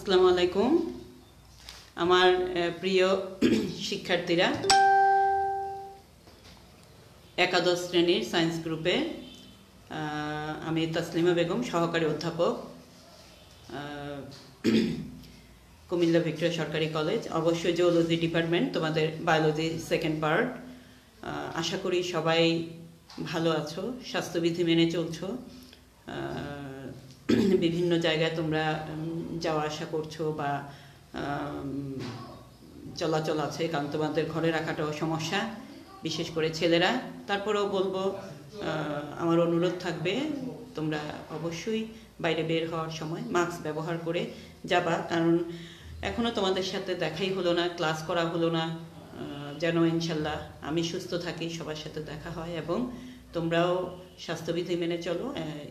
আসসালামু আলাইকুম। আমার প্রিয় শিক্ষার্থীরা, একাদশ শ্রেণির সায়েন্স গ্রুপে আমি তাসলিমা বেগম, সহকারী অধ্যাপক কুমিল্লা ভিক্টোরিয়া সরকারি কলেজ, অবশ্যই জিওলজি ডিপার্টমেন্ট তোমাদের বায়োলজি সেকেন্ড পার্ট আশা করি সবাই ভালো আছো, স্বাস্থ্যবিধি মেনে চলছো বিভিন্ন জায়গায় তোমরা যাওয়া আসা করছ বা চলাচল আছে কারণ তোমাদের ঘরে রাখাটাও সমস্যা, বিশেষ করে ছেলেরা। তারপরেও বলব আমার অনুরোধ থাকবে, তোমরা অবশ্যই বাইরে বের হওয়ার সময় মাস্ক ব্যবহার করে যাবা। কারণ এখনও তোমাদের সাথে দেখাই হলো না, ক্লাস করা হলো না। যেন ইনশাল্লাহ আমি সুস্থ থাকি, সবার সাথে দেখা হয় এবং তোমরাও স্বাস্থ্যবিধি মেনে চলো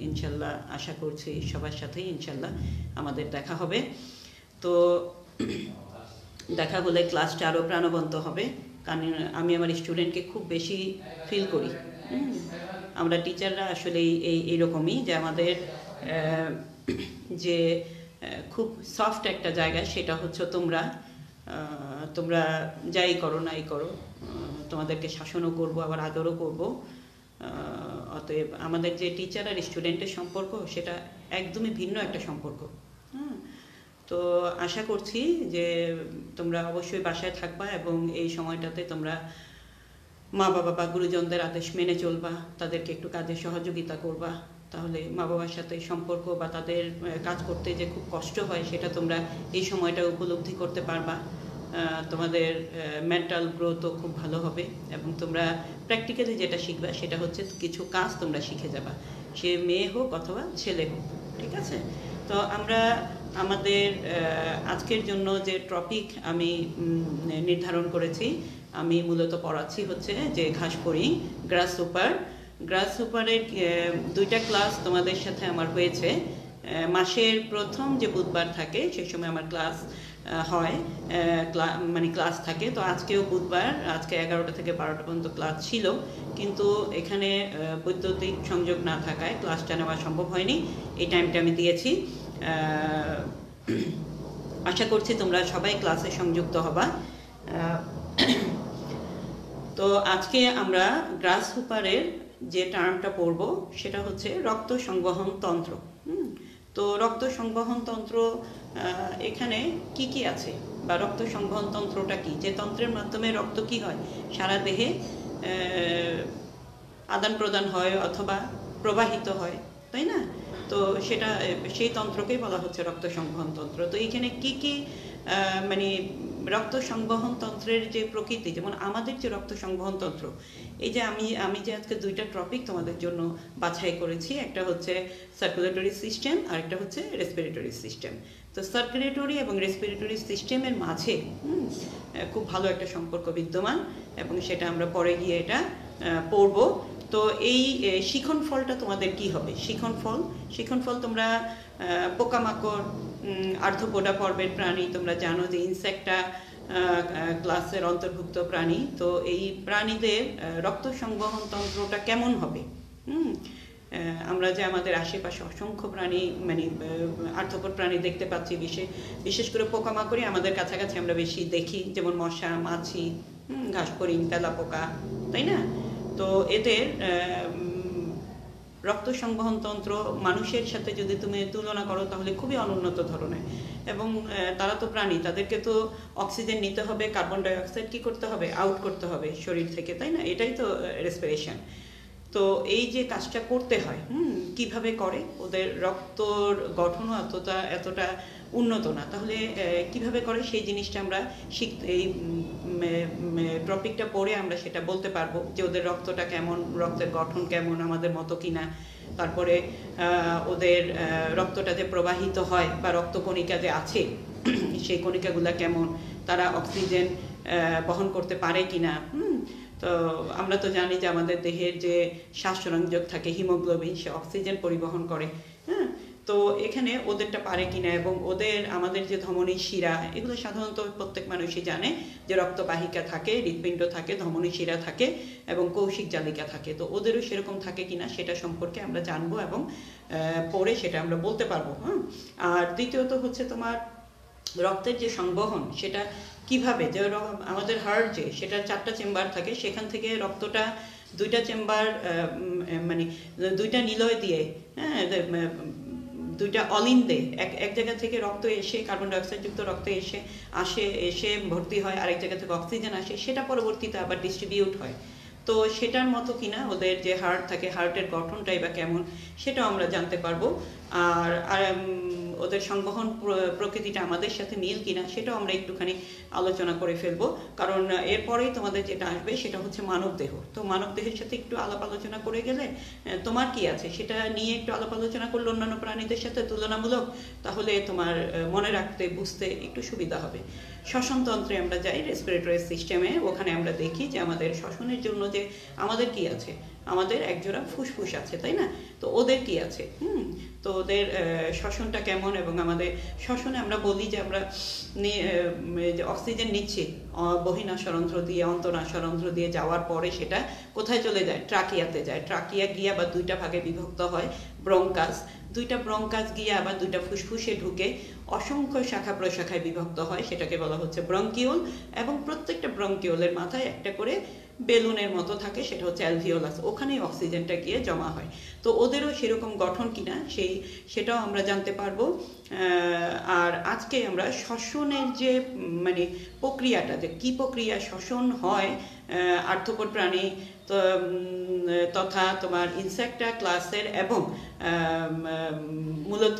ইনশাল্লাহ আশা করছি সবার সাথেই ইনশাল্লাহ আমাদের দেখা হবে তো দেখা হলে ক্লাসটা আরও প্রাণবন্ত হবে, কারণ আমি আমার স্টুডেন্টকে খুব বেশি ফিল করি। আমরা টিচাররা আসলে এই, এইরকমই যে আমাদের যে খুব সফট একটা জায়গা সেটা হচ্ছে তোমরা তোমরা যাই করো, নাই করো তোমাদেরকে শাসনও করব, আবার আদরও করব অতএব আমাদের যে টিচার আর স্টুডেন্টের সম্পর্ক, সেটা একদমই ভিন্ন একটা সম্পর্ক। হ্যাঁ? তো আশা করছি যে তোমরা অবশ্যই বাসায় থাকবা এবং এই সময়টাতে তোমরা মা বাবা বা গুরুজনদের আদেশ মেনে চলবা, তাদেরকে একটু কাজে সহযোগিতা করবা। তাহলে মা বাবার সাথে সম্পর্ক বা তাদের কাজ করতে যে খুব কষ্ট হয়, সেটা তোমরা এই সময়টা উপলব্ধি করতে পারবা। তোমাদের মেন্টাল গ্রোথও খুব ভালো হবে এবং তোমরা প্র্যাকটিক্যালি যেটা শিখবা সেটা হচ্ছে কিছু কাজ তোমরা শিখে যাবা। সে মেয়ে হোক অথবা ছেলে হোক, ঠিক আছে? তো আমরা আমাদের আজকের জন্য যে টপিক আমি নির্ধারণ করেছি, আমি মূলত পড়াচ্ছি হচ্ছে যে ঘাস করি গ্রাস সুপার গ্রাস সুপারের দুইটা ক্লাস তোমাদের সাথে আমার হয়েছে। মাসের প্রথম যে বুধবার থাকে, সেই সময় আমার ক্লাস হয় মানে ক্লাস থাকে। তো আজকেও বুধবার আজকে এগারোটা থেকে বারোটা পর্যন্ত ক্লাস ছিল। কিন্তু এখানে বৈদ্যুতিক সংযোগ না থাকায় ক্লাসটা নেওয়া সম্ভব হয়নি। এই টাইমটা আমি দিয়েছি। আশা করছি তোমরা সবাই ক্লাসে সংযুক্ত হবা। তো আজকে আমরা গ্রাস হুপারের যে টার্মটা পড়ব সেটা হচ্ছে রক্ত সংবহন তন্ত্র। হুম, তো রক্ত সংবহন তন্ত্র এখানে কি কি আছে? বা রক্ত সংবহন তন্ত্রটা কি? যে তন্ত্রের মাধ্যমে রক্ত কি হয়? সারা দেহে আদান প্রদান হয় অথবা প্রবাহিত হয়, তাই না? তো সেটা, সেই তন্ত্রকেই বলা হচ্ছে রক্ত সংবহন তন্ত্র। তো এখানে কি কি মানে রক্ত সংবহন তন্ত্রের যে প্রকৃতি, যেমন আমাদের যে রক্ত সংবহন তন্ত্র, এই যে আমি আমি যে আজকে দুইটা টপিক তোমাদের জন্য বাছাই করেছি, একটা হচ্ছে সার্কুলেটরি সিস্টেম আর একটা হচ্ছে রেসপিরেটরি সিস্টেম তো সার্কুলেটরি এবং রেসপিরেটরি সিস্টেমের মাঝে খুব ভালো একটা সম্পর্ক বিদ্যমান এবং সেটা আমরা পরে গিয়ে এটা পড়ব। তো এই শিখন ফলটা তোমাদের কি হবে? শিখন ফল? শিখন ফল তোমরা পোকামাকড় উম, আর্থপোডা পর্বের প্রাণী তোমরা জানো যে ইনসেক্টটা ক্লাসের অন্তর্ভুক্ত প্রাণী। তো এই প্রাণীদের রক্ত সংবহন তন্ত্রটা কেমন হবে? হুম? আমরা যে আমাদের আশেপাশে অসংখ্য প্রাণী মানে আর্থপর প্রাণী দেখতে পাচ্ছি বিশেষ বিশেষ করে পোকামাকড়ই আমাদের কাছাকাছি আমরা বেশি দেখি যেমন মশা মাছি ঘাসফড়িং তেলাপোকা তাই না? তো এদের রক্ত সংবহন তন্ত্র মানুষের সাথে যদি তুমি তুলনা করো, তাহলে খুবই অনুন্নত ধরনের। এবং তারা তো প্রাণী, তাদেরকে তো অক্সিজেন নিতে হবে, কার্বন ডাই অক্সাইড কি করতে হবে? আউট করতে হবে শরীর থেকে, তাই না? এটাই তো রেসপিরেশন তো এই যে কাজটা করতে হয়, হুম, কীভাবে করে? ওদের রক্তর গঠনও এতটা এতটা উন্নত না। তাহলে কীভাবে করে? সেই জিনিসটা আমরা শিখ, এই টপিকটা পড়ে আমরা সেটা বলতে পারব যে ওদের রক্তটা কেমন, রক্তের গঠন কেমন আমাদের মতো কিনা। তারপরে ওদের রক্তটা যে প্রবাহিত হয় বা রক্তকণিকা যে আছে, সেই কণিকাগুলা কেমন, তারা অক্সিজেন বহন করতে পারে কিনা, হুম? তো আমরা তো জানি যে আমাদের দেহের যে শ্বাস সংযোগ থাকে, হিমোগ্লোবিন, সে অক্সিজেন পরিবহন করে হ্যাঁ? তো এখানে ওদেরটা পারে কিনা এবং ওদের, আমাদের যে ধমনী শিরা, এগুলো সাধারণত প্রত্যেক মানুষই জানে যে রক্তবাহিকা থাকে, হৃৎপিণ্ড থাকে, ধমনী শিরা থাকে এবং কৌশিক জালিকা থাকে। তো ওদেরও সেরকম থাকে কিনা সেটা সম্পর্কে আমরা জানব এবং পড়ে সেটা আমরা বলতে পারব হ্যাঁ আর দ্বিতীয়ত হচ্ছে তোমার রক্তের যে সংবহন, সেটা কীভাবে? যে আমাদের হার্ট যে সেটা চারটা চেম্বার থাকে, সেখান থেকে রক্তটা দুইটা চেম্বার মানে দুইটা নিলয় দিয়ে হ্যাঁ দুইটা অলিন্দে এক এক জায়গা থেকে রক্ত এসে কার্বন ডাইঅক্সাইডযুক্ত রক্ত এসে, আসে, এসে ভর্তি হয়, আরেক জায়গা থেকে অক্সিজেন আসে, সেটা পরবর্তীতে আবার ডিস্ট্রিবিউট হয়। তো সেটার মতো কিনা ওদের যে হার্ট থাকে হার্টের গঠনটাই বা কেমন, সেটাও আমরা জানতে পারব। আর ওদের সংবহন প্রকৃতিটা আমাদের সাথে মিল কিনা সেটাও আমরা একটুখানি আলোচনা করে ফেলব। কারণ, এরপরেই তোমাদের যেটা আসবে সেটা হচ্ছে মানব দেহ। তো মানব দেহের সাথে একটু আলাপ আলোচনা করে গেলে তোমার কি আছে? সেটা নিয়ে একটু আলাপ আলোচনা করলে অন্যান্য প্রাণীদের সাথে তুলনামূলক, তাহলে তোমার মনে রাখতে, বুঝতে একটু সুবিধা হবে। শ্বসনতন্ত্রে আমরা যাই রেসপিরেটরি সিস্টেমে ওখানে আমরা দেখি যে আমাদের শ্বসনের জন্য যে আমাদের কি আছে? আমাদের একজোড়া ফুসফুস আছে, তাই না? তো ওদের কি আছে? হুম? তো ওদের শ্বসনটা কেমন? এবং আমাদের শ্বসনে আমরা বলি যে আমরা অক্সিজেন নিচ্ছি বহিনাসরন্ধ্র দিয়ে অন্তনাসরন্ধ্র দিয়ে যাওয়ার পরে সেটা কোথায় চলে যায়? ট্রাকিয়াতে যায়। ট্রাকিয়া গিয়া বা দুইটা ভাগে বিভক্ত হয়, ব্রঙ্কাস দুইটা ব্রঙ্কাস গিয়ে আবার দুইটা ফুসফুসে ঢুকে অসংখ্য শাখা প্রশাখায় বিভক্ত হয়। সেটাকে বলা হচ্ছে ব্রঙ্কিওল এবং প্রত্যেকটা ব্রঙ্কিওলের মাথায় একটা করে বেলুনের মতো থাকে, সেটা হচ্ছে অ্যালভিওলাস। ওখানে অক্সিজেনটা গিয়ে জমা হয়। তো ওদেরও সেরকম গঠন কিনা, সেই, সেটাও আমরা জানতে পারব। আর আজকে আমরা শ্বসনের যে মানে প্রক্রিয়াটা, যে কি প্রক্রিয়া শ্বসন হয় আর্থপর প্রাণী তথা তোমার ইনসেক্টা ক্লাসের এবং মূলত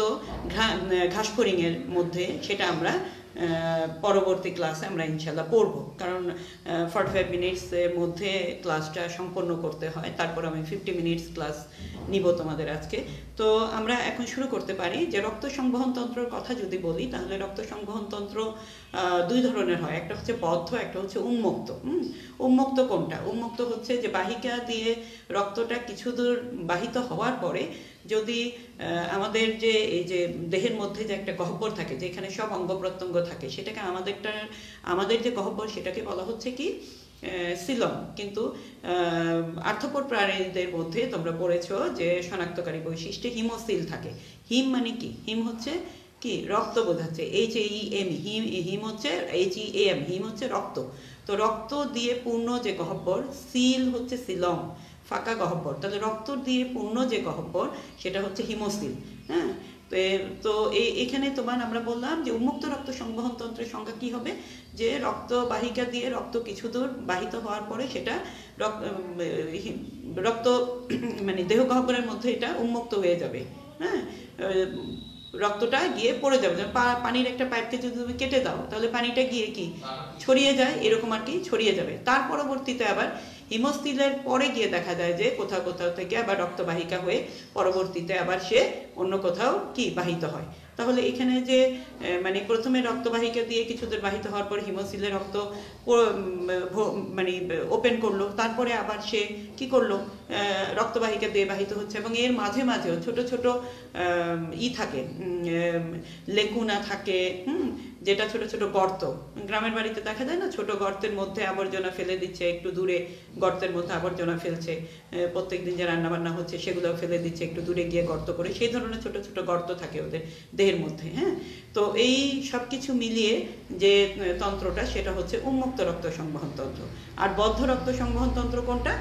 ঘাসফড়িংয়ের মধ্যে সেটা আমরা পরবর্তী ক্লাসে আমরা ইনশাল্লাহ পড়ব। কারণ ফর্টি ফাইভ মিনিটসের মধ্যে ক্লাসটা সম্পন্ন করতে হয়। তারপর আমি ফিফটি মিনিটস ক্লাস নিব তোমাদের আজকে। তো আমরা এখন শুরু করতে পারি যে রক্ত সংবহন তন্ত্রের কথা যদি বলি, তাহলে রক্ত সংবহন তন্ত্র দুই ধরনের হয়। একটা হচ্ছে বদ্ধ, একটা হচ্ছে উন্মুক্ত। উন্মুক্ত কোনটা? উন্মুক্ত হচ্ছে যে বাহিকা দিয়ে রক্তটা কিছু দূর বাহিত হওয়ার পরে যদি আমাদের যে, এই যে দেহের মধ্যে যে একটা গহ্বর থাকে, যেখানে সব অঙ্গ প্রত্যঙ্গ থাকে, সেটাকে আমাদেরটা আমাদের যে গহ্বর, সেটাকে বলা হচ্ছে কি? সিলম কিন্তু আর্থপর প্রাণীদের মধ্যে তোমরা পড়েছ যে শনাক্তকারী বৈশিষ্ট্যে হিমোসিল থাকে। হিম মানে কি? হিম হচ্ছে কি? রক্ত বোঝাচ্ছে। এইচ এ এম হিম হিম হচ্ছে এইচ ই এম হিম হচ্ছে রক্ত। তো রক্ত দিয়ে পূর্ণ যে গহ্বর সিল হচ্ছে সিলম ফাঁকা গহ্বর। তাহলে রক্ত দিয়ে পূর্ণ যে গহ্বর, সেটা হচ্ছে হিমোসিল হ্যাঁ? তো এখানে তোমার আমরা বললাম যে উন্মুক্ত রক্ত সংবহন তন্ত্রের সংখ্যা কি হবে? যে রক্ত বাহিকা দিয়ে রক্ত কিছু দূর বাহিত হওয়ার পরে সেটা রক্ত মানে দেহ গহ্বরের মধ্যে এটা উন্মুক্ত হয়ে যাবে। হ্যাঁ? রক্তটা গিয়ে পড়ে যাবে। পানির একটা পাইপকে যদি তুমি কেটে দাও তাহলে পানিটা গিয়ে কি? ছড়িয়ে যায় এরকম আর কি ছড়িয়ে যাবে। তার পরবর্তীতে আবার হিমস্থিলের পরে গিয়ে দেখা যায় যে কোথাও কোথাও থেকে আবার রক্তবাহিকা হয়ে পরবর্তীতে আবার সে অন্য কোথাও কি বাহিত হয়। তাহলে এখানে যে মানে প্রথমে রক্তবাহিকা দিয়ে কিছুদের বাহিত হওয়ার পর হিমোসিলের রক্ত মানে ওপেন করল, তারপরে আবার সে কি করল? রক্তবাহিকা দিয়ে বাহিত হচ্ছে এবং এর মাঝে মাঝেও ছোট ছোট ই থাকে লেকুনা থাকে, হুম যেটা ছোট ছোট গর্ত। গ্রামের বাড়িতে দেখা যায় না, ছোট গর্তের মধ্যে আবর্জনা ফেলে দিচ্ছে, একটু দূরে গর্তের মধ্যে আবর্জনা ফেলছে প্রত্যেক দিন যে রান্না বান্না হচ্ছে সেগুলো ফেলে দিচ্ছে, একটু দূরে গিয়ে গর্ত করে। সেই ধরনের ছোট ছোট গর্ত থাকে ওদের দেহের মধ্যে হ্যাঁ? তো এই সব কিছু মিলিয়ে যে তন্ত্রটা সেটা হচ্ছে উন্মুক্ত রক্ত সংবহন তন্ত্র। আর বদ্ধ রক্ত সংবহন তন্ত্র কোনটা?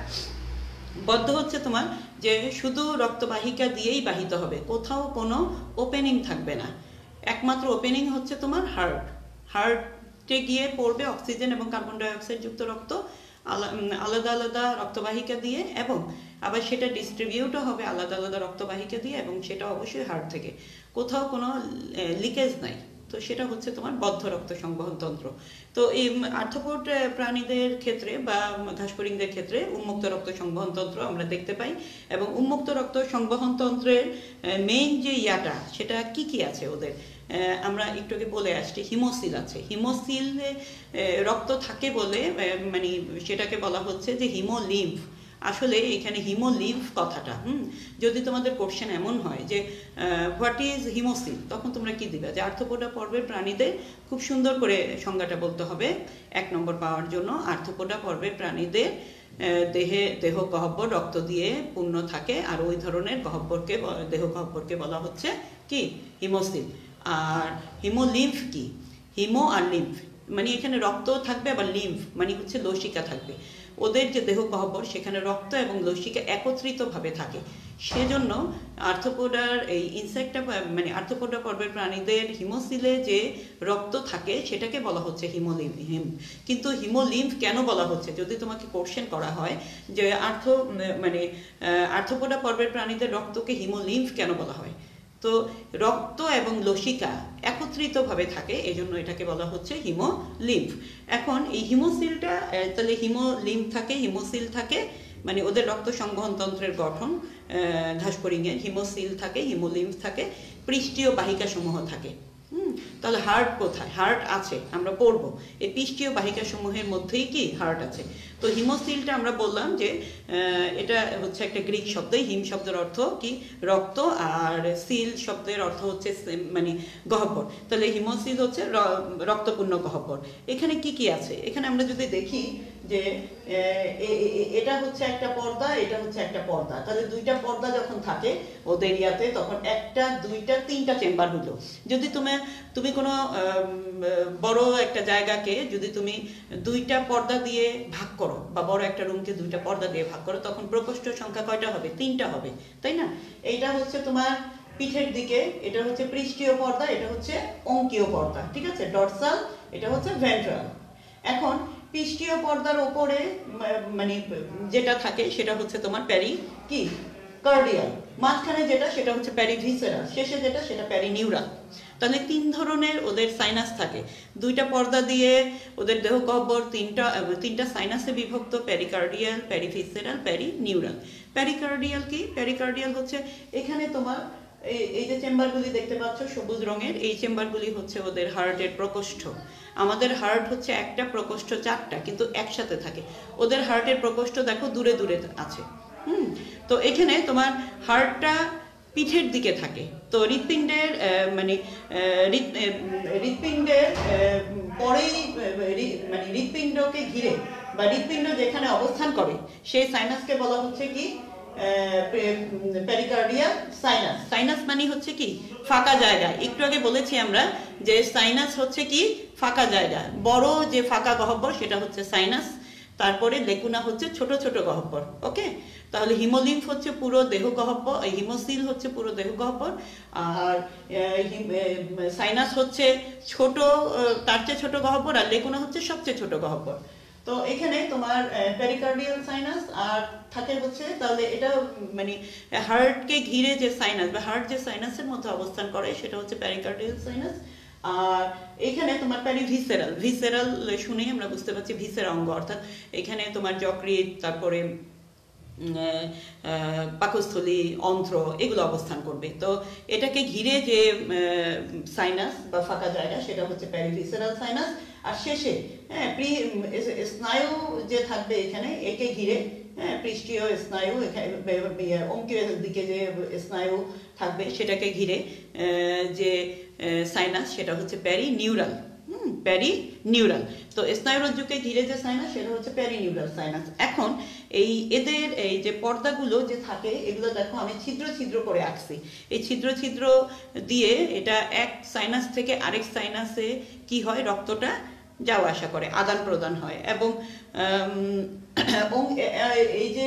বদ্ধ হচ্ছে তোমার যে শুধু রক্তবাহিকা দিয়েই বাহিত হবে, কোথাও কোনো ওপেনিং থাকবে না। একমাত্র ওপেনিং হচ্ছে তোমার হার্ট হার্টে গিয়ে পড়বে অক্সিজেন এবং কার্বন ডাইঅক্সাইড যুক্ত রক্ত আলাদা আলাদা রক্তবাহিকা দিয়ে এবং আবার সেটা ডিস্ট্রিবিউটও হবে আলাদা আলাদা রক্তবাহিকা দিয়ে এবং সেটা অবশ্যই হার্ট থেকে। কোথাও কোনো লিকেজ নাই। তো সেটা হচ্ছে তোমার বদ্ধ রক্ত সংবহন তন্ত্র। তো এই আর্থপোট প্রাণীদের ক্ষেত্রে বা ঘাসফড়িংদের ক্ষেত্রে উন্মুক্ত রক্ত সংবহন তন্ত্র আমরা দেখতে পাই এবং উন্মুক্ত রক্ত সংবহন তন্ত্রের মেইন যে ইয়াটা, সেটা কি কি আছে ওদের? আমরা একটু আগে বলে আসছি, হিমোসিল আছে। হিমোসিল রক্ত থাকে বলে মানে সেটাকে বলা হচ্ছে যে হিমোলিম্ফ। আসলে এখানে হিমোলিভ কথাটা, হুম? যদি তোমাদের কোশ্চেন এমন হয় যে হোয়াট ইজ হিমোসিল তখন তোমরা কি দিবে? যে আর্থপোডা পর্বের প্রাণীদের খুব সুন্দর করে সংজ্ঞাটা বলতে হবে এক নম্বর পাওয়ার জন্য। আর্থপোডা পর্বের প্রাণীদের দেহে, দেহ গহব্বর রক্ত দিয়ে পূর্ণ থাকে আর ওই ধরনের গহব্বরকে দেহ গহব্বরকে বলা হচ্ছে কি? হিমোসিল আর হিমোলিম্ফ কি? হিমো আর লিম্ফ। মানে এখানে রক্ত থাকবে আবার লিম্ফ মানে হচ্ছে লসিকা থাকবে। ওদের যে দেহ গহ্বর সেখানে রক্ত এবং লসিকা একত্রিতভাবে থাকে। সেজন্য আর্থপোডার এই ইনসেক্টা মানে আর্থপোডা পর্বের প্রাণীদের হিমোসিলে যে রক্ত থাকে, সেটাকে বলা হচ্ছে হিমোলিম, হিম। কিন্তু হিমোলিম্ফ কেন বলা হচ্ছে? যদি তোমাকে কোশ্চেন করা হয়, যে আর্থ মানে আর্থপোডা পর্বের প্রাণীদের রক্তকে হিমোলিম্ফ কেন বলা হয়? তো রক্ত এবং লসিকা একত্রিতভাবে থাকে এই জন্য এটাকে বলা হচ্ছে হিমোলিম্ফ। এখন এই হিমোসিলটা তাহলে হিমোলিম্ফ থাকে, হিমোসিল থাকে মানে ওদের রক্ত সংবহন তন্ত্রের গঠন ঘাসপরিংয়ের হিমোসিল থাকে, হিমোলিম্ফ থাকে, পৃষ্ঠীয় বাহিকা সমূহ থাকে। তাহলে হার্ট কোথায়? হার্ট আছে, আমরা পড়ব। এই পৃষ্ঠীয় বাহিকা সমূহের মধ্যেই কি হার্ট আছে? তো হিমোসিলটা আমরা বললাম যে এটা হচ্ছে একটা গ্রিক শব্দ হিম শব্দের অর্থ কি? রক্ত, আর সিল শব্দের অর্থ হচ্ছে মানে গহ্বর। তাহলে হিমোসিল হচ্ছে রক্তপূর্ণ গহ্বর। এখানে কি কি আছে? এখানে আমরা যদি দেখি যে এটা হচ্ছে একটা পর্দা, এটা হচ্ছে একটা পর্দা। তাহলে দুইটা পর্দা যখন থাকে ওদের ইয়াতে, তখন একটা, দুইটা, তিনটা চেম্বার হলো। যদি তুমি তুমি কোনো বড় একটা জায়গাকে যদি তুমি দুইটা পর্দা দিয়ে ভাগ করো, বা বড় একটা রুমকে দুইটা পর্দা দিয়ে ভাগ করো, তখন প্রকোষ্ঠ সংখ্যা কয়টা হবে? তিনটা হবে, তাই না? এইটা হচ্ছে তোমার পিঠের দিকে, এটা হচ্ছে পৃষ্ঠীয় পর্দা, এটা হচ্ছে অঙ্কীয় পর্দা, ঠিক আছে? ডরসাল এটা হচ্ছে ভেন্ট্রাল। এখন পৃষ্ঠীয় পর্দার ওপরে মানে যেটা থাকে সেটা হচ্ছে তোমার প্যারি কি? কার্ডিয়াল। মাঝখানে যেটা, সেটা হচ্ছে প্যারি ভিসেরাল শেষে যেটা, সেটা প্যারি নিউরাল তাহলে তিন ধরনের ওদের সাইনাস থাকে। দুইটা পর্দা দিয়ে ওদের দেহ গহ্বর তিনটা তিনটা সাইনাসে বিভক্ত প্যারিকার্ডিয়াল প্যারিভিসেরাল প্যারি নিউরাল প্যারিকার্ডিয়াল কি? প্যারিকার্ডিয়াল হচ্ছে এখানে তোমার এই যে চেম্বারগুলি দেখতে পাচ্ছ, সবুজ রঙের, এই চেম্বারগুলি হচ্ছে ওদের হার্টের প্রকোষ্ঠ। আমাদের হার্ট হচ্ছে একটা প্রকোষ্ঠ চারটা, কিন্তু একসাথে থাকে। ওদের হার্টের প্রকোষ্ঠ দেখো, দূরে দূরে আছে। হুম? তো এখানে তোমার হার্টটা পিঠের দিকে থাকে। তো হৃৎপিণ্ডের মানে হৃৎপিণ্ডের পরেই মানে হৃৎপিণ্ডকে ঘিরে বা হৃৎপিণ্ড যেখানে অবস্থান করে, সেই সাইনাসকে বলা হচ্ছে কি? ফাঁকা জায়গা। একটু আগে বলেছি আমরা যে সাইনাস হচ্ছে কি? ফাঁকা জায়গা। সাইনাস তারপরে লেকুনা হচ্ছে ছোট ছোট গহ্বর, ওকে? তাহলে হিমোলিম্ফ হচ্ছে পুরো দেহ গহ্বর হিমোসিল হচ্ছে পুরো দেহ গহ্বর। আর সাইনাস হচ্ছে ছোট তার চেয়ে ছোট গহ্বর, আর লেকুনা হচ্ছে সবচেয়ে ছোট গহ্বর। তো এখানে তোমার প্যারিকার্ডিয়াল সাইনাস আর থাকে হচ্ছে, তাহলে এটা মানে হার্টকে ঘিরে যে সাইনাস বা হার্ট যে সাইনাসের মধ্যে অবস্থান করে, সেটা হচ্ছে প্যারিকার্ডিয়াল সাইনাস আর এখানে তোমার প্যারি ভিসেরাল ভিসেরাল শুনেই আমরা বুঝতে পারছি ভিসেরা অঙ্গ, অর্থাৎ এখানে তোমার যকৃত তারপরে পাকস্থলী, অন্ত্র, এগুলো অবস্থান করবে। তো এটাকে ঘিরে যে সাইনাস বা ফাঁকা জায়গা, সেটা হচ্ছে প্যারিভিসেরাল সাইনাস আর শেষে হ্যাঁ স্নায়ু যে থাকবে এখানে, একে ঘিরে হ্যাঁ পৃষ্ঠীয় স্নায়ু অঙ্কীয় দিকে যে স্নায়ু থাকবে, সেটাকে ঘিরে যে সাইনাস সেটা হচ্ছে প্যারি নিউরাল প্যারি নিউরাল তো স্নায়ুরজ্জুকে ঘিরে যে সাইনাস সেটা হচ্ছে প্যারি নিউরাল সাইনাস এখন এই এদের এই যে পর্দাগুলো যে থাকে, এগুলো দেখো, আমি ছিদ্র ছিদ্র করে আঁকছি। এই ছিদ্র ছিদ্র দিয়ে এটা এক সাইনাস থেকে আরেক সাইনাসে কি হয়? রক্তটা যাওয়া আসা করে, আদান প্রদান হয়। এবং এই যে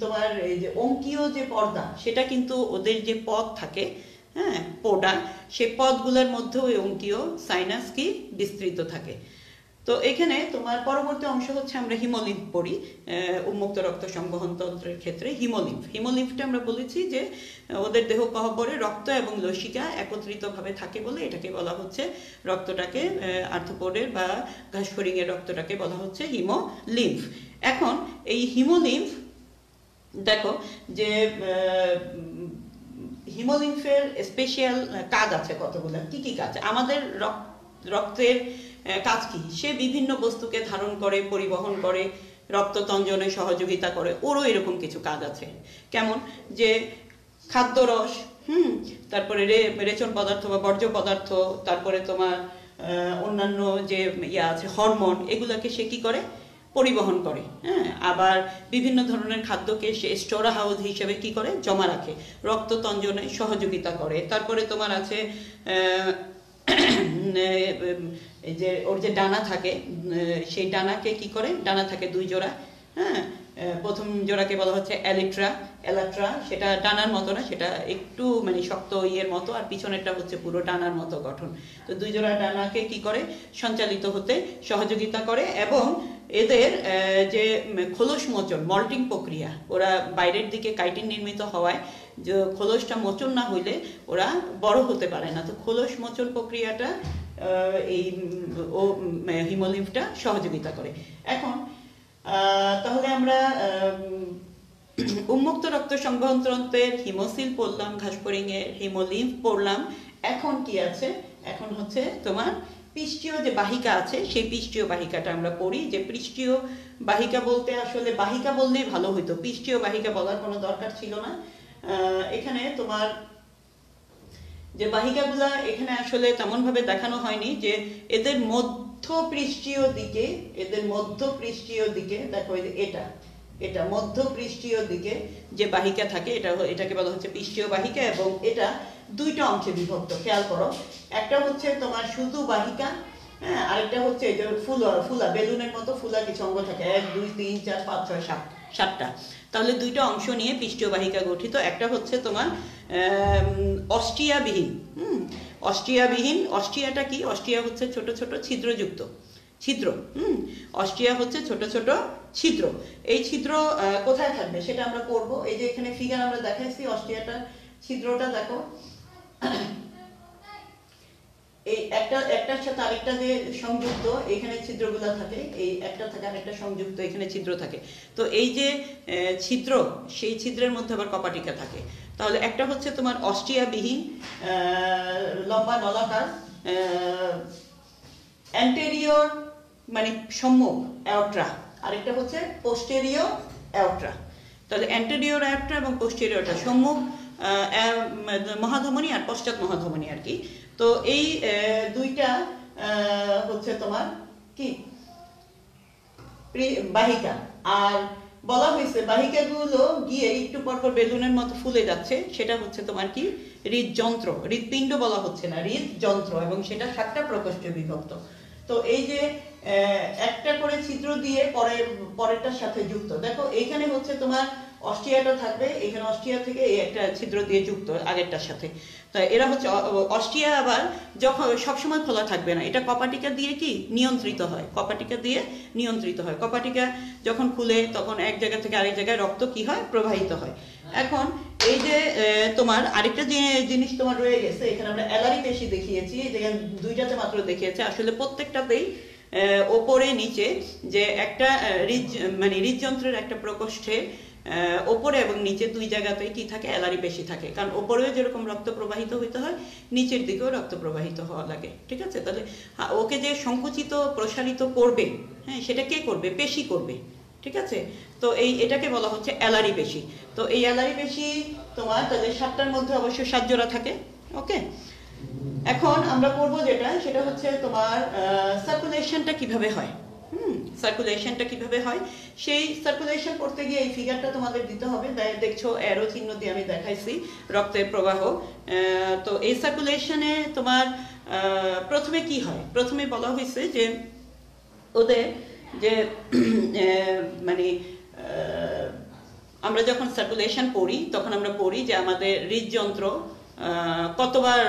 তোমার এই যে অঙ্কীয় যে পর্দা, সেটা কিন্তু ওদের যে পথ থাকে হ্যাঁ পোডা, সে পদগুলোর মধ্যেও অঙ্কীয় সাইনাস কি বিস্তৃত থাকে। তো এখানে তোমার পরবর্তী অংশ হচ্ছে আমরা হিমোলিম্ফ পড়ি উন্মুক্ত রক্ত সংবহন তন্ত্রের ক্ষেত্রে হিমোলিম্ফ। হিমোলিম্ফটা আমরা বলেছি যে, ওদের দেহ কহবরে রক্ত এবং লসিকা একত্রিতভাবে থাকে বলে এটাকে বলা হচ্ছে। রক্তটাকে আর্থপোডের বা ঘাসফড়িংয়ের রক্তটাকে বলা হচ্ছে হিমোলিম্ফ। এখন এই হিমোলিম্ফ, দেখো যে হিমোলিম্ফের স্পেশাল কাজ আছে কতগুলো? কি কি কাজ আমাদের রক্তের কাজ কি? সে বিভিন্ন বস্তুকে ধারণ করে, পরিবহন করে রক্ততঞ্জনে সহযোগিতা করে, ওরও এরকম কিছু কাজ আছে। কেমন? যে খাদ্যরস হুম? তারপরে রেচন পদার্থ বা বর্জ্য পদার্থ, তারপরে তোমার অন্যান্য যে ইয়া আছে, হরমোন, এগুলাকে সে কি করে? পরিবহন করে হ্যাঁ? আবার বিভিন্ন ধরনের খাদ্যকে সে স্টোরা হাউস হিসেবে কি করে? জমা রাখে, রক্ত তঞ্জনে সহযোগিতা করে। তারপরে তোমার আছে যে ওর যে ডানা থাকে সেই ডানাকে কি করে? ডানা থাকে দুই জোড়া হ্যাঁ? প্রথম জোড়াকে বলা হচ্ছে অ্যালিট্রা। এলাট্রা সেটা ডানার মতো না, সেটা একটু মানে শক্ত ইয়ের মতো, আর পিছনেরটা হচ্ছে পুরো ডানার মতো গঠন। তো দুই জোড়া ডানাকে কি করে? সঞ্চালিত হতে সহযোগিতা করে এবং এদের যে খোলস মোচন, মল্টিং প্রক্রিয়া, ওরা বাইরের দিকে কাইটিন নির্মিত হওয়ায়, যে খোলসটা মোচন না হইলে ওরা বড় হতে পারে না। তো খোলস মোচন প্রক্রিয়াটা এই, ও হিমোলিম্ফটা সহযোগিতা করে। এখন তাহলে আমরা উন্মুক্ত রক্ত সংবহনতন্ত্রের হিমোসিল পড়লাম এর হিমোলিম্ফ পড়লাম। এখন কি আছে? এখন হচ্ছে তোমার পৃষ্ঠীয় যে বাহিকা আছে, সেই পৃষ্ঠীয় বাহিকাটা আমরা পড়ি। যে পৃষ্ঠীয় বাহিকা বলতে আসলে বাহিকা বললেই ভালো হইতো। পৃষ্ঠীয় বাহিকা বলার কোনো দরকার ছিল না। এখানে তোমার যে বাহিকাগুলা এখানে আসলে তেমন ভাবে দেখানো হয়নি যে এদের মধ্য পৃষ্ঠীয় দিকে এদের দিকে, দেখো এটা এটা দিকে যে বাহিকা থাকে, এটা এটাকে বলা হচ্ছে পৃষ্ঠীয় বাহিকা এবং এটা দুইটা অংশে বিভক্ত, খেয়াল করো। একটা হচ্ছে তোমার বাহিকা হ্যাঁ আরেকটা হচ্ছে ফুলা ফুলা, বেলুনের মতো ফুলা কিছু অঙ্গ থাকে, এক, দুই, তিন, চার, পাঁচ, ছয়, সাত, সাতটা। তাহলে দুইটা অংশ নিয়ে পৃষ্ঠীয় বাহিকা গঠিত, একটা হচ্ছে তোমার অস্ট্রিয়াবিহীন হুম অস্ট্রিয়াবিহীন অস্ট্রিয়াটা কি? অস্ট্রিয়া হচ্ছে ছোট ছোট ছিদ্রযুক্ত। ছিদ্র, হুম? অস্ট্রিয়া হচ্ছে ছোট ছোট ছিদ্র। এই ছিদ্র কোথায় থাকবে? সেটা আমরা করব। এই যে এখানে ফিগার আমরা দেখাইছি অস্ট্রিয়াটা ছিদ্রটা দেখো। এই একটা, একটার সাথে আরেকটা যে সংযুক্ত, এখানে ছিদ্রগুলো থাকে, এই একটা থাকে আরেকটা সংযুক্ত, এখানে ছিদ্র থাকে। তো এই যে ছিদ্র, সেই ছিদ্রের মধ্যে আবার কপাটিকা থাকে। তাহলে একটা হচ্ছে তোমার অস্ট্রিয়াবিহীন লম্বা নলাকার অ্যান্টেরিয়র মানে সম্মুখ অ্যাওট্রা আরেকটা হচ্ছে পোস্টেরিয় অ্যাওট্রা তাহলে অ্যান্টেরিয়র অ্যাওট্রা এবং পোস্টেরিয়রটা সম্মুখ মহাধমনী আর পশ্চাৎ মহাধমনী আর কি। তো এই দুইটা হচ্ছে তোমার কি? বাহিকা। আর বলা হয়েছে বাহিকাগুলো গিয়ে একটু পরপর বেলুনের মতো ফুলে যাচ্ছে। সেটা হচ্ছে তোমার কি? হৃদযন্ত্র। হৃদপিণ্ড বলা হচ্ছে না, হৃদযন্ত্র এবং সেটা সাতটা প্রকোষ্ঠে বিভক্ত। তো এই যে একটা করে ছিদ্র দিয়ে পরের পরেরটার সাথে যুক্ত। দেখো, এইখানে হচ্ছে তোমার অস্ট্রিয়াটা থাকবে, এখানে অস্ট্রিয়া থেকে এই একটা ছিদ্র দিয়ে যুক্ত আগেরটার সাথে। তো এরা হচ্ছে অস্ট্রিয়া আবার যখন সবসময় খোলা থাকবে না, এটা কপাটিকা দিয়ে কি নিয়ন্ত্রিত হয়? কপাটিকা দিয়ে নিয়ন্ত্রিত হয়। কপাটিকা যখন খুলে, তখন এক জায়গা থেকে আরেক জায়গায় রক্ত কি হয়? প্রবাহিত হয়। এখন এই যে তোমার আরেকটা জিনিস তোমার রয়ে গেছে, এখানে আমরা অ্যালারি পেশি দেখিয়েছি যেখানে দুইটাতে মাত্র দেখিয়েছে। আসলে প্রত্যেকটাতেই ওপরে নিচে যে একটা হৃদ মানে হৃদযন্ত্রের একটা প্রকোষ্ঠে ওপরে এবং নিচে দুই জায়গাতে কি থাকে অ্যালারি বেশি থাকে। কারণ ওপরেও যেরকম রক্ত প্রবাহিত হইতে হয়, নিচের দিকেও রক্ত প্রবাহিত হওয়া লাগে। ঠিক আছে? তাহলে ওকে যে সংকুচিত, প্রসারিত করবে হ্যাঁ সেটা কে করবে? পেশি করবে। ঠিক আছে? তো এই, এটাকে বলা হচ্ছে অ্যালারি পেশি। তো এই অ্যালারি পেশি তোমার তাদের সাতটার মধ্যে অবশ্যই সাত জোড়া থাকে। ওকে? এখন আমরা করব যেটা, সেটা হচ্ছে তোমার সার্কুলেশনটা কীভাবে হয়? সার্কুলেশনটা কীভাবে হয়? সেই সার্কুলেশন করতে গিয়ে এই ফিগারটা তোমাদের দিতে হবে। দেখছ অ্যারো চিহ্ন দিয়ে আমি দেখাইছি, রক্তের প্রবাহ। তো এই সার্কুলেশনে তোমার প্রথমে কি হয়? প্রথমে বলা হয়েছে যে ওদের যে মানে আমরা যখন সার্কুলেশন পড়ি, তখন আমরা পড়ি যে আমাদের হৃদযন্ত্র কতবার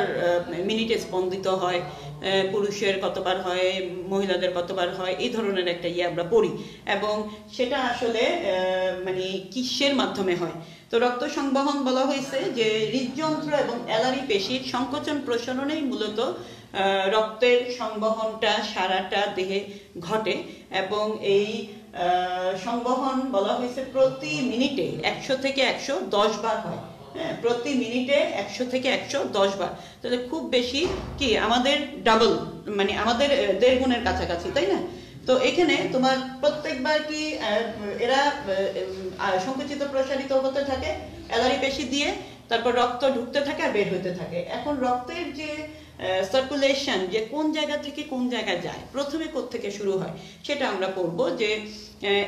মিনিটে স্পন্দিত হয় পুরুষের কতবার হয়, মহিলাদের কতবার হয়, এই ধরনের একটা ইয়ে আমরা পড়ি। এবং সেটা আসলে মানে কিসের মাধ্যমে হয়? তো রক্ত সংবহন বলা হয়েছে যে হৃদযন্ত্র এবং অ্যালারি পেশির সংকোচন প্রসারণেই মূলত রক্তের সংবহনটা, সারাটা দেহে ঘটে। এবং এই সংবহন বলা হয়েছে প্রতি মিনিটে একশো থেকে একশো দশ বার হয়। হ্যাঁ প্রতি মিনিটে একশো থেকে একশো দশ বার। তাহলে খুব বেশি কি আমাদের ডাবল মানে আমাদের দেড় গুণের কাছাকাছি, তাই না? তো এখানে তোমার প্রত্যেকবার কি এরা সংকুচিত প্রসারিত হতে থাকে অ্যালারি পেশি দিয়ে, তারপর রক্ত ঢুকতে থাকে আর বের হতে থাকে। এখন রক্তের যে সার্কুলেশন যে কোন জায়গা থেকে কোন জায়গায় যায়, প্রথমে থেকে শুরু হয়, সেটা আমরা পড়ব যে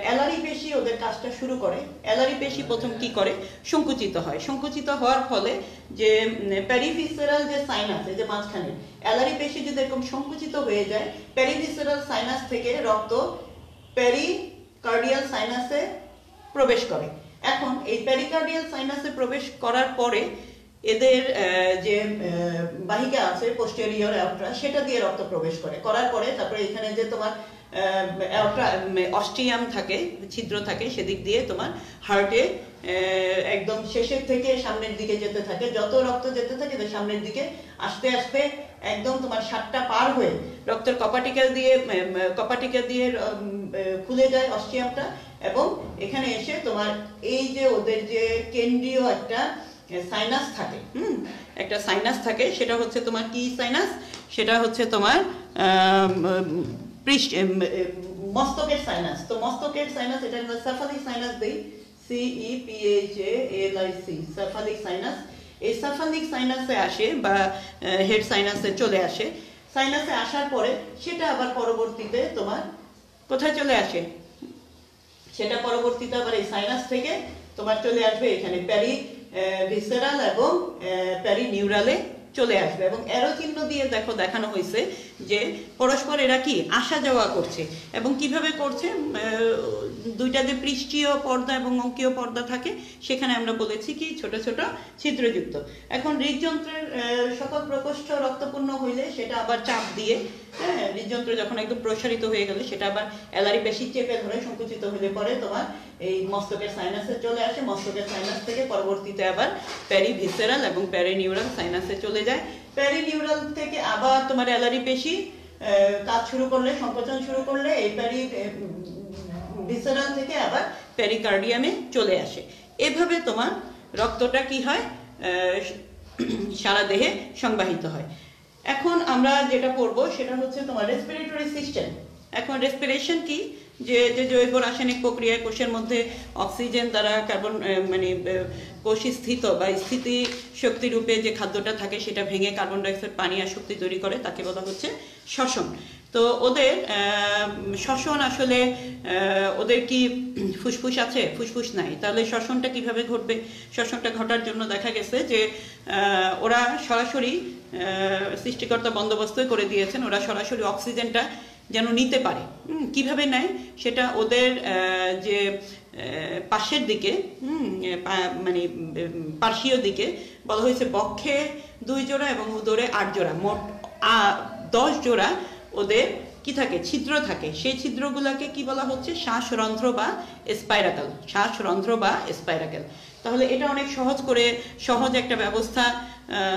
অ্যালারি পেশি ওদের কাজটা শুরু করে। অ্যালারি পেশি প্রথম কি করে? সংকুচিত হয়। সংকুচিত হওয়ার ফলে যে প্যারিভিসেরাল যে সাইনাস এই যে মাঝখানে, অ্যালারি পেশি যদি এরকম সংকুচিত হয়ে যায় প্যারিভিসেরাল সাইনাস থেকে রক্ত প্যারিকার্ডিয়াল সাইনাসে প্রবেশ করে। এখন এই প্যারিকার্ডিয়াল সাইনাসে প্রবেশ করার পরে এদের যে বাহিকা আছে পোস্টেরিয়র অ্যাওট্রা সেটা দিয়ে রক্ত প্রবেশ করে। করার পরে তারপরে এখানে যে তোমার অস্ট্রিয়াম থাকে, ছিদ্র থাকে, সেদিক দিয়ে তোমার হার্টে একদম শেষের থেকে সামনের দিকে যেতে থাকে। যত রক্ত যেতে থাকে সামনের দিকে আস্তে আস্তে একদম তোমার সাতটা পার হয়ে রক্তের কপাটিক্যাল দিয়ে কপাটিক্যাল দিয়ে খুলে যায় অস্ট্রিয়ামটা এবং এখানে এসে তোমার এই যে ওদের যে কেন্দ্রীয় একটা সাইনাস থাকে। হুম, একটা সাইনাস থাকে, সেটা হচ্ছে তোমার কি সাইনাস সেটা হচ্ছে তোমার মস্তকের সাইনাস তো মস্তকের সাইনাস এটা আমরা সাফালিক সাইনাস দেই। C E P H A L I C cephalic sinus এই সাফালিক সাইনাসে আসে বা হেড সাইনাসে চলে আসে। সাইনাসে আসার পরে সেটা আবার পরবর্তীতে তোমার কোথায় চলে আসে? সেটা পরবর্তীতে আবার এই সাইনাস থেকে তোমার চলে আসবে এখানে প্যারি ভিসেরাল এবং প্যারি নিউরালে চলে আসবে এবং এরো চিহ্ন দিয়ে দেখো দেখানো হয়েছে যে পরস্পর এরা কি? আসা যাওয়া করছে। এবং কীভাবে করছে? দুইটা যে পৃষ্ঠীয় পর্দা এবং অঙ্কীয় পর্দা থাকে, সেখানে আমরা বলেছি কি ছোট ছোট ছিদ্রযুক্ত। এখন হৃদযন্ত্রের সকল প্রকোষ্ঠ রক্তপূর্ণ হইলে সেটা আবার চাপ দিয়ে হ্যাঁ হৃদযন্ত্র যখন একদম প্রসারিত হয়ে গেলে সেটা আবার অ্যালারি বেশি চেপে ধরে সংকুচিত হলে পরে তোমার এই মস্তকের সাইনাসে চলে আসে। মস্তকের সাইনাস থেকে পরবর্তীতে আবার প্যারিভিসেরাল এবং প্যারিনিউরাল সাইনাসে চলে যায়। প্যারিনিউরাল থেকে আবার তোমার অ্যালারি পেশি কাজ শুরু করলে সংকোচন শুরু করলে এই প্যারি ভিসেরাল থেকে আবার প্যারিকার্ডিয়ামে চলে আসে। এভাবে তোমার রক্তটা কি হয়? সারা দেহে সংবাহিত হয়। এখন আমরা যেটা করব, সেটা হচ্ছে তোমার রেসপিরেটরি সিস্টেম এখন রেসপিরেশন কি? যে যে জৈব রাসায়নিক প্রক্রিয়ায় কোষের মধ্যে অক্সিজেন দ্বারা কার্বন মানে কোষ স্থিত বা স্থিতি শক্তি রূপে যে খাদ্যটা থাকে সেটা ভেঙে কার্বন ডাইঅক্সাইড পানি আর শক্তি তৈরি করে, তাকে বলা হচ্ছে শ্বসন। তো ওদের শ্বসন আসলে ওদের কি ফুসফুস আছে? ফুসফুস নাই। তাহলে শ্বসনটা কীভাবে ঘটবে? শ্বসনটা ঘটার জন্য দেখা গেছে যে ওরা সরাসরি সৃষ্টিকর্তা বন্দোবস্ত করে দিয়েছেন। ওরা সরাসরি অক্সিজেনটা যেন নিতে পারে। কীভাবে নেয়? সেটা ওদের যে পাশের দিকে মানে পার্শ্বীয় দিকে বলা হয়েছে বক্ষে দুই জোড়া এবং উদরে আট জোড়া। মোট দশ জোড়া ওদের কি থাকে? ছিদ্র থাকে। সেই ছিদ্রগুলোকে কি বলা হচ্ছে? শ্বাসরন্ধ্র বা স্পাইরাকাল। শ্বাসরন্ধ্র বা স্পাইরাকাল। তাহলে এটা অনেক সহজ করে, সহজ একটা ব্যবস্থা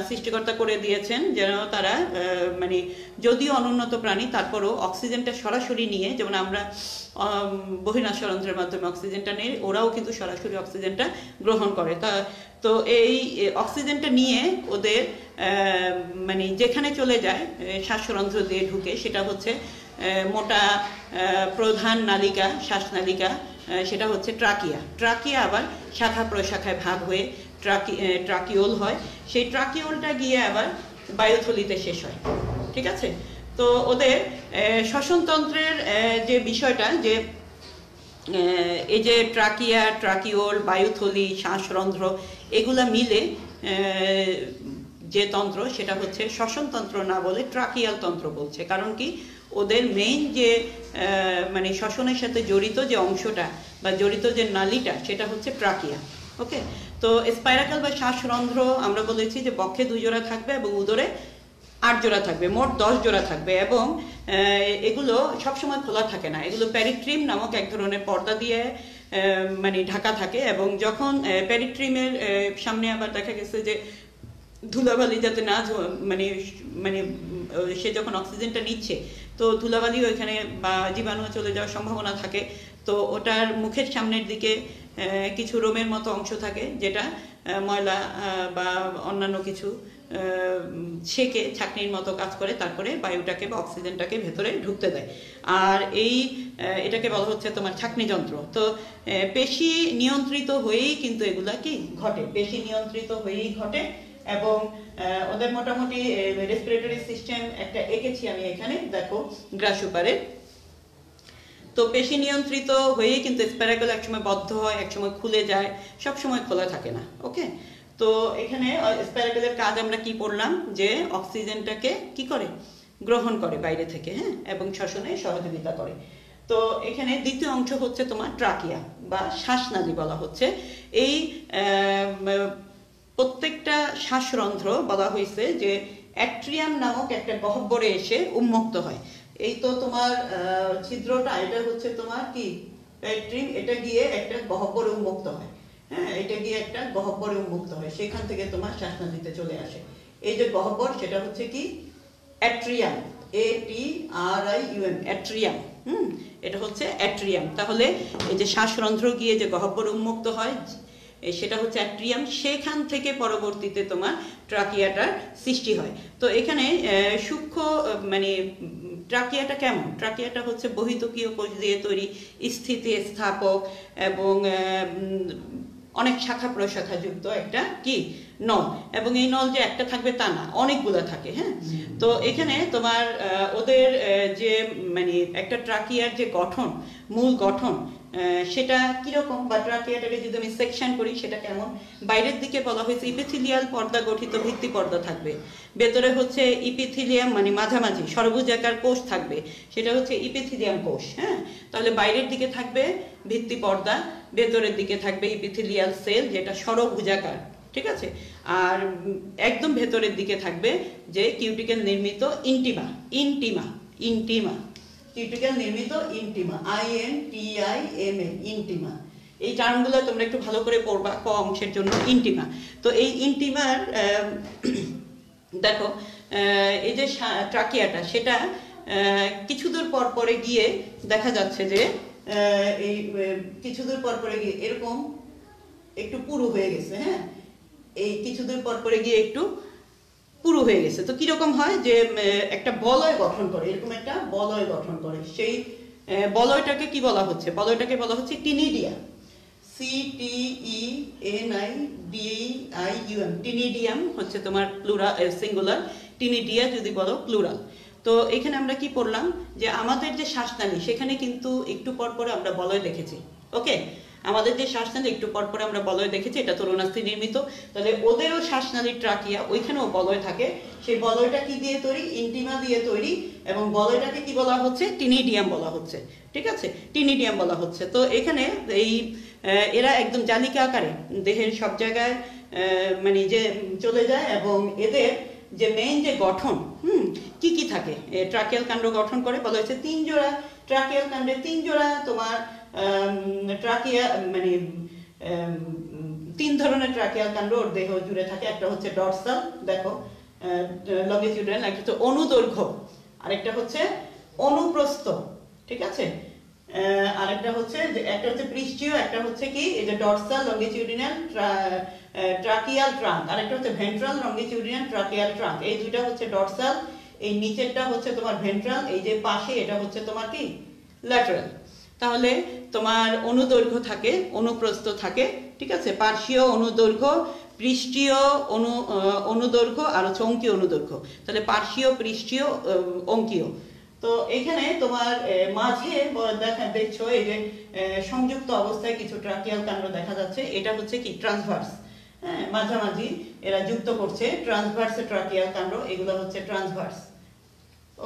সৃষ্টিকর্তা করে দিয়েছেন যেন তারা মানে যদিও অনুন্নত প্রাণী, তারপরও অক্সিজেনটা সরাসরি নিয়ে, যেমন আমরা বহিরাশ্বরন্ত্রের মাধ্যমে অক্সিজেনটা নিয়ে ওরাও কিন্তু সরাসরি অক্সিজেনটা গ্রহণ করে। তা, তো এই অক্সিজেনটা নিয়ে ওদের মানে যেখানে চলে যায় শ্বাসরন্ধ্র দিয়ে ঢুকে, সেটা হচ্ছে মোটা প্রধান নালিকা, শ্বাসনালিকা সেটা হচ্ছে ট্রাকিয়া। ট্রাকিয়া আবার শাখা প্রশাখায় ভাগ হয়ে ট্রাকি ট্রাকিওল হয়। সেই ট্রাকিওলটা গিয়ে আবার বায়ুথলিতে শেষ হয়। ঠিক আছে? তো ওদের শ্বসনতন্ত্রের যে বিষয়টা, যে এই যে ট্রাকিয়া, ট্রাকিওল, বায়ুথলি, শ্বাসরন্ধ্র, এগুলা মিলে যে তন্ত্র, সেটা হচ্ছে শ্বসনতন্ত্র না বলে ট্রাকিয়াল তন্ত্র বলছে। কারণ কি? ওদের মেইন যে মানে শ্বসনের সাথে জড়িত যে অংশটা বা জড়িত যে নালিটা, সেটা হচ্ছে ট্রাকিয়া ওকে তো স্পাইরাকাল বা শ্বাসরন্ধ্র আমরা বলেছি যে বক্ষে দুই জোড়া থাকবে এবং উদরে আট জোড়া থাকবে, মোট দশ জোড়া থাকবে এবং এগুলো সবসময় খোলা থাকে না। এগুলো প্যারিট্রিম নামক এক ধরনের পর্দা দিয়ে মানে ঢাকা থাকে এবং যখন প্যারিট্রিমের সামনে আবার দেখা গেছে যে ধুলাবালি যাতে না মানে মানে সে যখন অক্সিজেনটা নিচ্ছে তো ধুলাবালি ওইখানে বা জীবাণু চলে যাওয়ার সম্ভাবনা থাকে। তো ওটার মুখের সামনের দিকে কিছু রোমের মতো অংশ থাকে যেটা ময়লা বা অন্যান্য কিছু ছেঁকে ছাকনির মতো কাজ করে, তারপরে বায়ুটাকে বা অক্সিজেনটাকে ভেতরে ঢুকতে দেয়। আর এই এটাকে বলা হচ্ছে তোমার ছাকনি যন্ত্র। তো পেশি নিয়ন্ত্রিত হয়েই কিন্তু এগুলা কি ঘটে? পেশি নিয়ন্ত্রিত হয়েই ঘটে। এবং ওদের মোটামুটি রেসপিরেটরি সিস্টেম একটা এঁকেছি আমি এখানে, দেখো, গ্রাস পারে তো পেশি নিয়ন্ত্রিত হয়েই কিন্তু স্প্যারাকল একসময় বদ্ধ হয়, একসময় খুলে যায় সব সময় খোলা থাকে না, ওকে? তো এখানে স্প্যারাকলের কাজ আমরা কি পড়লাম যে অক্সিজেনটাকে কি করে? গ্রহণ করে বাইরে থেকে হ্যাঁ? এবং শ্বসনে সহযোগিতা করে। তো এখানে দ্বিতীয় অংশ হচ্ছে তোমার ট্রাকিয়া বা শ্বাসনালী বলা হচ্ছে। এই প্রত্যেকটা শ্বাসরন্ধ্র বলা হয়েছে যে অ্যাট্রিয়াম নামক একটা গহ্বরে এসে উন্মুক্ত হয়। এই তো তোমার ছিদ্রটা, এটা হচ্ছে তোমার কি? অ্যাট্রিম এটা গিয়ে একটা গহ্বরে উন্মুক্ত হয়। হ্যাঁ এটা গিয়ে একটা গহ্বরে উন্মুক্ত হয়, সেখান থেকে তোমার শ্বাসনালীতে চলে আসে। এই যে গহ্বর, সেটা হচ্ছে কি? Atrium A T R I UM atrium, হুম? এটা হচ্ছে অ্যাট্রিয়াম। তাহলে এই যে শ্বাসরন্ধ্র গিয়ে যে গহব্বর উন্মুক্ত হয় সেটা হচ্ছে অ্যাট্রিয়াম। সেখান থেকে পরবর্তীতে তোমার ট্রাকিয়াটার সৃষ্টি হয়। তো এখানে সূক্ষ্ম মানে ট্রাকিয়াটা কেমন? ট্রাকিয়াটা হচ্ছে বহিতকীয় কোষ দিয়ে তৈরি স্থিতি স্থাপক এবং অনেক শাখা প্রশাখা যুক্ত একটা কি? নল। এবং এই নল যে একটা থাকবে তা না অনেকগুলো থাকে হ্যাঁ? তো এখানে তোমার ওদের যে মানে একটা ট্রাকিয়ার যে গঠন মূল গঠন সেটা কীরকম? বা ট্রাকিয়াটাকে যদি আমি সেকশন করি, সেটা কেমন? বাইরের দিকে বলা হয়েছে ইপিথিলিয়াল পর্দা গঠিত ভিত্তি পর্দা থাকবে। ভেতরে হচ্ছে ইপিথিলিয়াম মানে মাঝামাঝি সর্বজাকার কোষ থাকবে। সেটা হচ্ছে ইপিথিলিয়াম কোষ হ্যাঁ? তাহলে বাইরের দিকে থাকবে ভিত্তি পর্দা, ভেতরের দিকে থাকবে ইপিথিলিয়াল সেল যেটা সরভুজাকার ঠিক আছে? আর একদম ভেতরের দিকে থাকবে যে কিউটিক্যাল নির্মিত ইন্টিমা ইন্টিমা ইন্টিমা কিউটিক্যাল নির্মিত intima, I N T I M A, intima. এই টার্মগুলো তোমরা একটু ভালো করে পড়বা ক অংশের জন্য, ইন্টিমা। তো এই ইন্টিমার দেখো এই যে ট্রাকিয়াটা, সেটা কিছু দূর পর পরে গিয়ে দেখা যাচ্ছে যে এই কিছু দূর পর পরে গিয়ে, এরকম একটু পুরু হয়ে গেছে হ্যাঁ? এই কিছুদিন পর পরে গিয়ে একটু পুরু হয়ে গেছে। তো কীরকম হয় যে একটা বলয় গঠন করে, এরকম একটা বলয় গঠন করে। সেই বলয়টাকে কি বলা হচ্ছে? বলয়টাকে বলা হচ্ছে টিনিডিয়া। এম টিনিডিয়াম হচ্ছে তোমার প্লুরা সিঙ্গুলার। টিনিডিয়া যদি বলো, প্লুরাল। তো এখানে আমরা কি পড়লাম? যে আমাদের যে শ্বাসনালী, সেখানে কিন্তু একটু পর পরে আমরা বলয় দেখেছি। ওকে? আমাদের যে শ্বাসনালী, একটু পর পরে আমরা বলয় দেখেছি, এটা তরুণাস্থি নির্মিত। তাহলে ওদেরও শ্বাসনালী ট্রাকিয়া, ওইখানেও বলয় থাকে। সেই বলয়টা কি দিয়ে তৈরি? ইন্টিমা দিয়ে তৈরি এবং বলয়টাকে কি বলা হচ্ছে? টিনিডিয়াম বলা হচ্ছে। ঠিক আছে? টিনিডিয়াম বলা হচ্ছে। তো এখানে এই এরা একদম জালিকা আকারে, দেহের সব জায়গায় মানে যে চলে যায় এবং এদের যে মেইন যে গঠন, হুম, কি কি থাকে? ট্রাকিয়াল কাণ্ড গঠন করে বলা হয়েছে। তিন জোড়া, ট্রাকিয়াল কাণ্ডে তিন জোড়া তোমার ট্রাকিয়া মানে তিন ধরনের ট্রাকিয়াল কাণ্ড ওর দেহ জুড়ে থাকে। একটা হচ্ছে ডরসাল দেখো লঙ্গিটিউডাল একটা হচ্ছে অনুদৈর্ঘ্য, আরেকটা হচ্ছে অনুপ্রস্থ, ঠিক আছে? আরেকটা হচ্ছে একটা হচ্ছে পৃষ্ঠীয়, একটা হচ্ছে কি, এই যে ডরসাল লঙ্গিটিউডিনাল ট্রাকিয়াল ট্রাঙ্ক আরেকটা হচ্ছে ভেন্ট্রাল লঙ্গিটিউডিনাল ট্রাকিয়াল ট্রাঙ্ক এই দুইটা হচ্ছে ডরসাল এই নিচেরটা হচ্ছে তোমার ভেন্ট্রাল এই যে পাশে এটা হচ্ছে তোমার কি? ল্যাটারাল তাহলে তোমার অনুদৈর্ঘ্য থাকে, অনুপ্রস্থ থাকে, ঠিক আছে? পার্শ্বীয় অনুদৈর্ঘ্য, পৃষ্ঠীয় অনু অনুদৈর্ঘ্য আর হচ্ছে অনুদৈর্ঘ্য। তাহলে পার্শ্বীয়, পৃষ্ঠীয় অঙ্কীয়। তো এখানে তোমার মাঝে দেখা, দেখছ এই যে সংযুক্ত অবস্থায় কিছু ট্রাকিয়াল কাণ্ড দেখা যাচ্ছে। এটা হচ্ছে কি? ট্রান্সভার্স হ্যাঁ মাঝামাঝি এরা যুক্ত করছে। ট্রান্সভার্স ট্রাকিয়াল কাণ্ড, এগুলো হচ্ছে ট্রান্সভার্স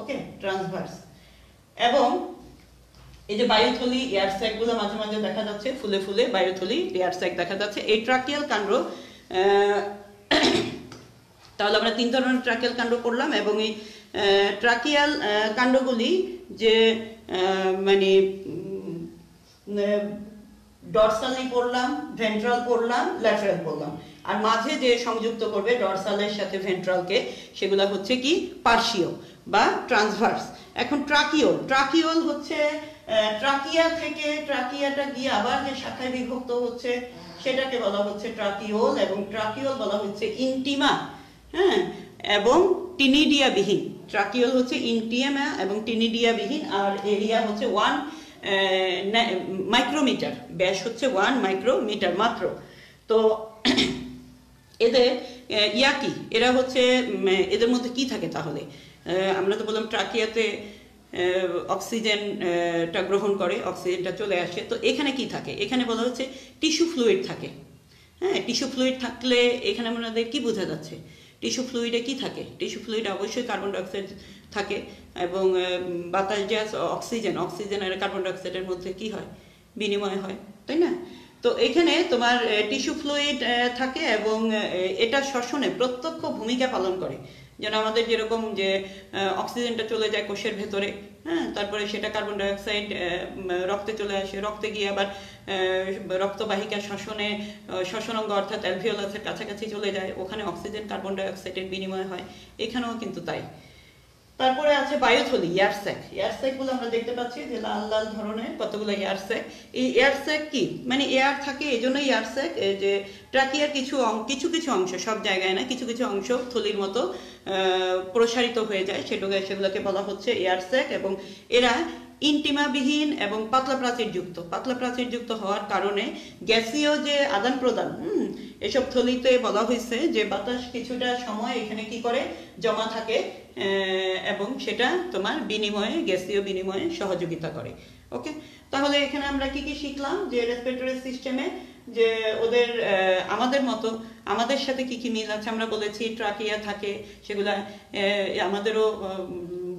ওকে ট্রান্সভার্স এবং এই যে বায়ুথলি এয়ার স্যাকগুলো মাঝে মাঝে দেখা যাচ্ছে, ফুলে ফুলে বায়ুথলি এয়ার স্যাক দেখা যাচ্ছে। এই ট্রাকিয়াল কাণ্ড তাহলে আমরা তিন ধরনের ট্রাকিয়াল কাণ্ড করলাম এবং এই ট্রাকিয়াল কাণ্ডগুলি যে মানে ডরসালি পড়লাম ভেন্ট্রাল পড়লাম ল্যাটারাল পড়লাম আর মাঝে যে সংযুক্ত করবে ডরসালের সাথে ভেন্ট্রালকে সেগুলো হচ্ছে কি পার্শীয় বা ট্রান্সভার্স এখন ট্রাকিওল ট্রাকিওল হচ্ছে ট্রাকিয়া থেকে ট্রাকিয়াটা গিয়ে আবার যে শাখায় বিভক্ত হচ্ছে, সেটাকে বলা হচ্ছে ট্রাকিওল এবং ট্রাকিওল বলা হচ্ছে ইন্টিমা হ্যাঁ? এবং টিনিডিয়া বিহীন ট্রাকিওল হচ্ছে ইন্টিয়ামা এবং টিনিডিয়া বিহীন আর এরিয়া হচ্ছে ওয়ান মাইক্রোমিটার। ব্যাস হচ্ছে ওয়ান মাইক্রোমিটার মাত্র। তো এদের ইয়াকি, এরা হচ্ছে এদের মধ্যে কি থাকে তাহলে? আমরা তো বললাম ট্রাকিয়াতে অক্সিজেনটা গ্রহণ করে, অক্সিজেনটা চলে আসে। তো এখানে কি থাকে? এখানে বলা হচ্ছে টিস্যু ফ্লুইড থাকে। হ্যাঁ টিস্যু ফ্লুইড থাকলে এখানে আমাদের কি বোঝা যাচ্ছে? টিস্যু ফ্লুইডে কি থাকে? টিস্যু ফ্লুইডে অবশ্যই কার্বন ডাইঅক্সাইড থাকে এবং বাতাস, গ্যাস, অক্সিজেন অক্সিজেন আর কার্বন ডাইঅক্সাইডের মধ্যে কি হয়? বিনিময় হয়, তাই না? তো এখানে তোমার টিস্যু ফ্লুইড থাকে এবং এটা শ্বসনে প্রত্যক্ষ ভূমিকা পালন করে। যেন আমাদের যেরকম যে অক্সিজেনটা চলে যায় কোষের ভেতরে হ্যাঁ তারপরে সেটা কার্বন ডাইঅক্সাইড রক্তে চলে আসে। রক্তে গিয়ে আবার রক্তবাহিকা শ্বসনে শ্বসন অঙ্গ অর্থাৎ অ্যালভিওলাসের কাছাকাছি চলে যায়, ওখানে অক্সিজেন কার্বন ডাইঅক্সাইডের বিনিময় হয়। এখানেও কিন্তু তাই। তারপরে আছে বায়োথলি এয়ারস্যাক এয়ারস্যাকগুলো আমরা দেখতে পাচ্ছি যে লাল লাল ধরনের কতগুলো এয়ারস্যাক এই এয়ারস্যাক কি? মানে এয়ার থাকে এই জন্য এয়ারস্যাক এই যে ট্রাকিয়ার কিছু কিছু কিছু অংশ, সব জায়গায় না, কিছু কিছু অংশ থলির মতো প্রসারিত হয়ে যায়। সেগুলো সেগুলোকে বলা হচ্ছে এয়ারস্যাক এবং এরা ইন্টিমাবিহীন এবং পাতলা প্রাচীর যুক্ত পাতলা প্রাচীর যুক্ত হওয়ার কারণে গ্যাসীয় যে আদান প্রদান এসব থলিতে বলা হয়েছে যে বাতাস কিছুটা সময় এখানে কি করে? জমা থাকে এবং সেটা তোমার বিনিময়ে, গ্যাসীয় বিনিময়ে সহযোগিতা করে। ওকে? তাহলে এখানে আমরা কি কি শিখলাম? যে রেসপিরেটরি সিস্টেমে যে ওদের আমাদের মতো, আমাদের সাথে কি কি মিল আছে? আমরা বলেছি ট্রাকিয়া থাকে, সেগুলা আমাদেরও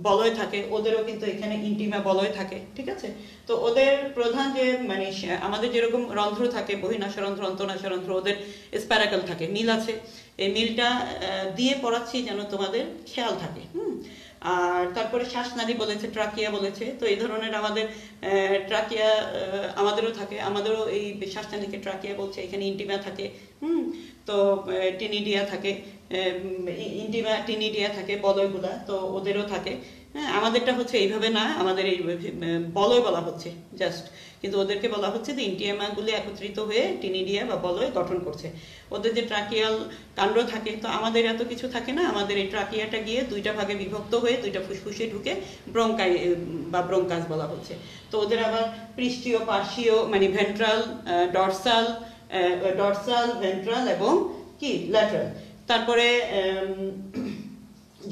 বলয় থাকে, ওদেরও কিন্তু এখানে ইন্টিমা বলয় থাকে, ঠিক আছে? তো ওদের প্রধান যে মানে আমাদের যেরকম রন্ধ্র থাকে বহিনাশরন্ধ্র অন্তনাশরন্ধ্র ওদের স্প্যারাকাল থাকে, মিল আছে। এই মিলটা দিয়ে পড়াচ্ছি যেন তোমাদের খেয়াল থাকে, হুম? আর তারপরে শ্বাসনালী বলেছে, ট্রাকিয়া বলেছে। তো এই ধরনের আমাদের ট্রাকিয়া আমাদেরও থাকে। আমাদেরও এই শ্বাসনালীকে ট্রাকিয়া বলছে। এখানে ইন্টিমা থাকে। হুম, তো টিনিডিয়া থাকে। ইন্টিমা, টিনিডিয়া থাকে, বলয়গুলা। তো ওদেরও থাকে। হ্যাঁ আমাদেরটা হচ্ছে এইভাবে না, আমাদের এই বলয় বলা হচ্ছে, জাস্ট। কিন্তু ওদেরকে বলা হচ্ছে যে ইন্টিয়ামাগুলি একত্রিত হয়ে টিনিডিয়া বা বলয় গঠন করছে। ওদের যে ট্রাকিয়াল কাণ্ড থাকে, তো আমাদের এত কিছু থাকে না, আমাদের এই ট্রাকিয়াটা গিয়ে দুইটা ভাগে বিভক্ত হয়ে দুইটা ফুসফুসে ঢুকে ব্রঙ্কাই বা ব্রঙ্কাস বলা হচ্ছে। তো ওদের আবার পৃষ্ঠীয়, পার্শ্বীয় মানে ভেন্ট্রাল ডরসাল ডরসাল, ভেন্ট্রাল এবং কি? ল্যাটারাল। তারপরে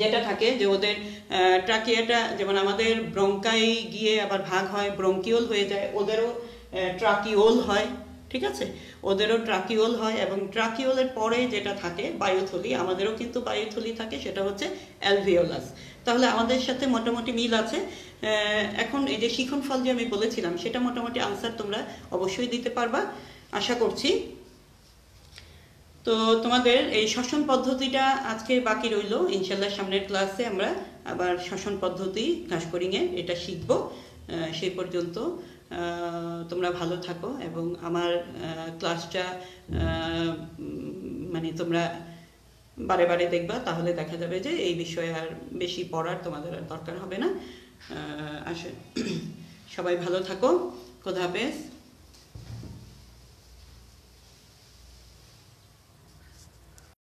যেটা থাকে যে ওদের ট্রাকিয়াটা যেমন আমাদের ব্রঙ্কাই গিয়ে আবার ভাগ হয়, ব্রঙ্কিওল হয়ে যায়, ওদেরও ট্রাকিওল হয়, ঠিক আছে? ওদেরও ট্রাকিওল হয় এবং ট্রাকিওলের পরে যেটা থাকে, বায়ুথলি, আমাদেরও কিন্তু বায়ুথলি থাকে, সেটা হচ্ছে অ্যালভিওলাস। তাহলে আমাদের সাথে মোটামুটি মিল আছে। এখন এই যে শিখন ফল যে আমি বলেছিলাম, সেটা মোটামুটি আনসার তোমরা অবশ্যই দিতে পারবা। আশা করছি তো তোমাদের এই শ্বসন পদ্ধতিটা আজকে বাকি রইল। ইনশাল্লাহ সামনের ক্লাসে আমরা আবার শ্বসন পদ্ধতি ঘাসকরিংয়ে এটা শিখব। সেই পর্যন্ত তোমরা ভালো থাকো এবং আমার ক্লাসটা মানে তোমরা বারে বারে দেখবা, তাহলে দেখা যাবে যে এই বিষয়ে আর বেশি পড়ার তোমাদের আর দরকার হবে না। আসে। সবাই ভালো থাকো। খোদা হাফেজ।